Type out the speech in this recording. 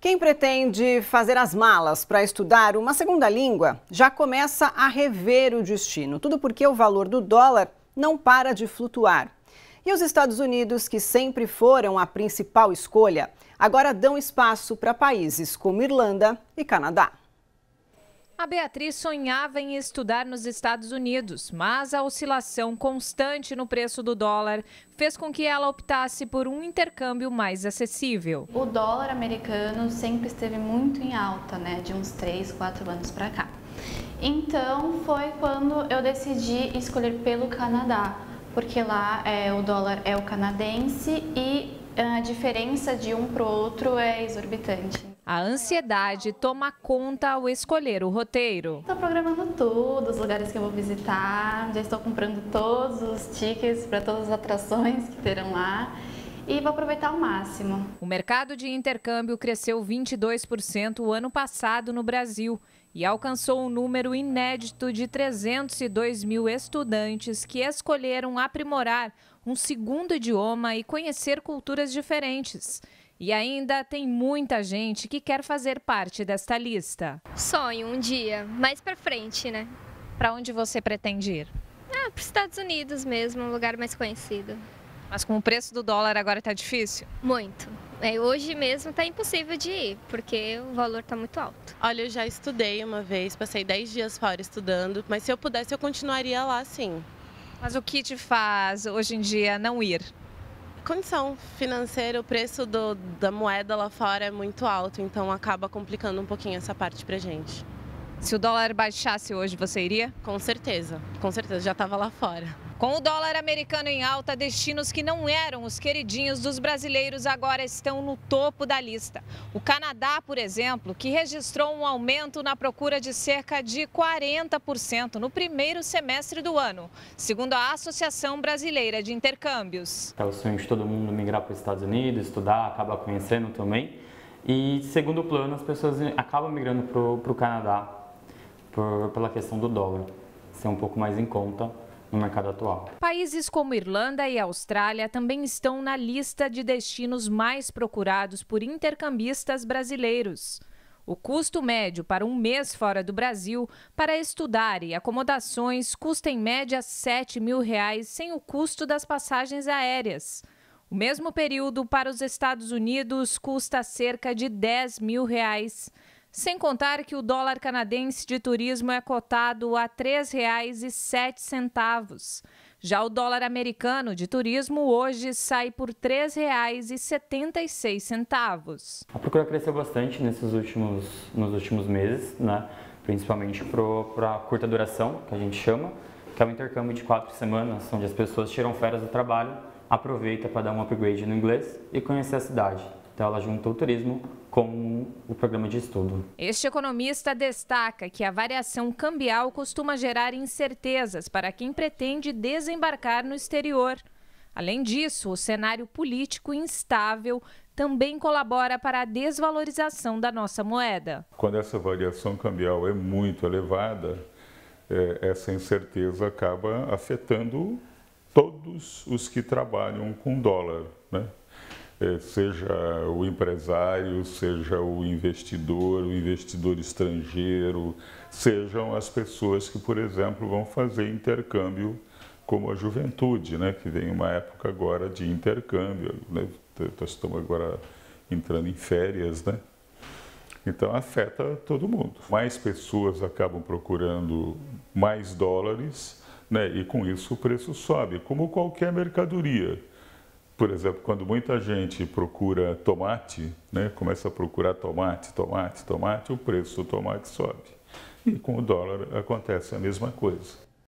Quem pretende fazer as malas para estudar uma segunda língua já começa a rever o destino. Tudo porque o valor do dólar não para de flutuar. E os Estados Unidos, que sempre foram a principal escolha, agora dão espaço para países como Irlanda e Canadá. A Beatriz sonhava em estudar nos Estados Unidos, mas a oscilação constante no preço do dólar fez com que ela optasse por um intercâmbio mais acessível. O dólar americano sempre esteve muito em alta, né, de uns 3, 4 anos para cá. Então foi quando eu decidi escolher pelo Canadá, porque lá é, o dólar é o canadense e a diferença de um para o outro é exorbitante. A ansiedade toma conta ao escolher o roteiro. Estou programando tudo, os lugares que eu vou visitar, já estou comprando todos os tickets para todas as atrações que terão lá e vou aproveitar ao máximo. O mercado de intercâmbio cresceu 22% o ano passado no Brasil e alcançou um número inédito de 302 mil estudantes que escolheram aprimorar um segundo idioma e conhecer culturas diferentes. E ainda tem muita gente que quer fazer parte desta lista. Sonho um dia, mais para frente, né? Para onde você pretende ir? Ah, para os Estados Unidos mesmo, um lugar mais conhecido. Mas com o preço do dólar agora está difícil? Muito. É, hoje mesmo está impossível de ir, porque o valor está muito alto. Olha, eu já estudei uma vez, passei 10 dias fora estudando, mas se eu pudesse eu continuaria lá sim. Mas o que te faz hoje em dia não ir? Condição financeira, o preço do, da moeda lá fora é muito alto, então acaba complicando um pouquinho essa parte pra gente. Se o dólar baixasse hoje, você iria? Com certeza, com certeza, já estava lá fora. Com o dólar americano em alta, destinos que não eram os queridinhos dos brasileiros agora estão no topo da lista. O Canadá, por exemplo, que registrou um aumento na procura de cerca de 40% no primeiro semestre do ano, segundo a Associação Brasileira de Intercâmbios. É o sonho de todo mundo migrar para os Estados Unidos, estudar, acabar conhecendo também. E segundo plano, as pessoas acabam migrando para o Canadá por, pela questão do dólar ser um pouco mais em conta no mercado atual. Países como Irlanda e Austrália também estão na lista de destinos mais procurados por intercambistas brasileiros. O custo médio para um mês fora do Brasil para estudar e acomodações custa em média 7 mil reais sem o custo das passagens aéreas. O mesmo período para os Estados Unidos custa cerca de 10 mil reais. Sem contar que o dólar canadense de turismo é cotado a R$ 3,07. Já o dólar americano de turismo hoje sai por R$ 3,76. A procura cresceu bastante nesses últimos, nos últimos meses, né? principalmente para curta duração, que a gente chama, que é o intercâmbio de quatro semanas, onde as pessoas tiram férias do trabalho, aproveita para dar um upgrade no inglês e conhecer a cidade. Então ela junta o turismo com o programa de estudo. Este economista destaca que a variação cambial costuma gerar incertezas para quem pretende desembarcar no exterior. Além disso, o cenário político instável também colabora para a desvalorização da nossa moeda. Quando essa variação cambial é muito elevada, é, essa incerteza acaba afetando todos os que trabalham com dólar. Né? É, seja o empresário, seja o investidor, o investidor estrangeiro, sejam as pessoas que, por exemplo, vão fazer intercâmbio, como a juventude, né, que vem uma época agora de intercâmbio, né, nós estamos agora entrando em férias, né? Então afeta todo mundo. Mais pessoas acabam procurando mais dólares, né? E com isso o preço sobe, como qualquer mercadoria. Por exemplo, quando muita gente procura tomate, né, começa a procurar tomate, tomate, tomate, o preço do tomate sobe. E com o dólar acontece a mesma coisa.